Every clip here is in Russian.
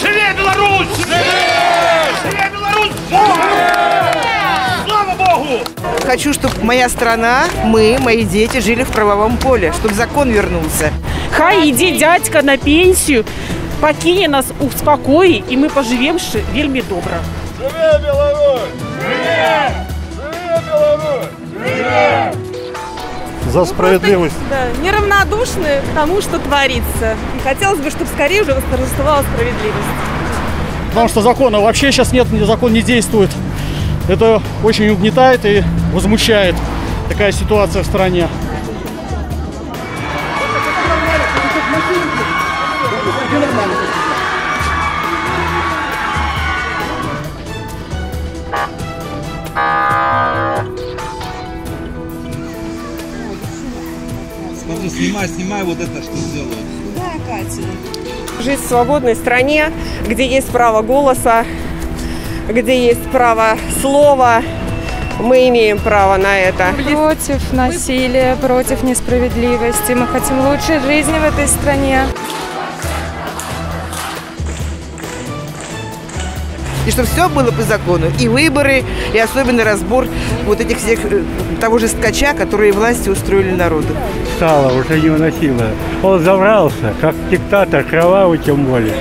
Живе беларусь! Живе! Живе Білорусь! Богу! Слава Богу! Хочу, чтобы моя страна, мы, мои дети жили в правовом поле, чтобы закон вернулся. Хай, иди, дядька, на пенсию, покине нас у спокої, и мы поживем вельми добро. Живе Беларусь! За справедливость. Да, неравнодушны к тому, что творится. И хотелось бы, чтобы скорее уже восторжествовала справедливость. Потому что закона вообще сейчас нет, закон не действует. Это очень угнетает и возмущает такая ситуация в стране. Смотри, снимай, снимай вот это, что сделают. Жить в свободной стране, где есть право голоса, где есть право слова, мы имеем право на это. Против насилия, против несправедливости. Мы хотим лучшей жизни в этой стране. И чтобы все было по закону. И выборы, и особенно разбор вот этих всех, э, того же скача, которые власти устроили народу. стало уже невыносимо. Он забрался, как диктатор, кровавый тем более.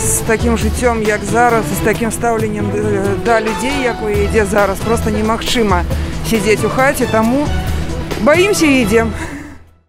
з таким життям, як зараз, і з таким ставленням е, до людей, якої йде зараз, просто немагчыма сидіти у хаті, тому боїмося і йдемо.